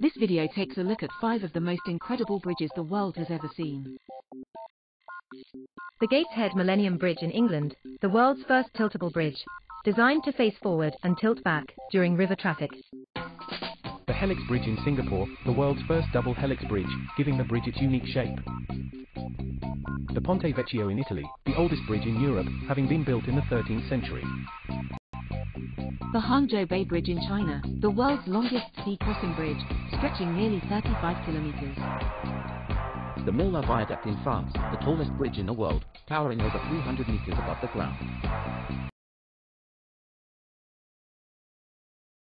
This video takes a look at five of the most incredible bridges the world has ever seen. The Gateshead Millennium Bridge in England, the world's first tiltable bridge, designed to face forward and tilt back during river traffic. The Helix Bridge in Singapore, the world's first double helix bridge, giving the bridge its unique shape. The Ponte Vecchio in Italy, the oldest bridge in Europe, having been built in the 13th century. The Hangzhou Bay Bridge in China, the world's longest sea crossing bridge, stretching nearly 35 kilometers. The Millau Viaduct in France, the tallest bridge in the world, towering over 300 meters above the ground.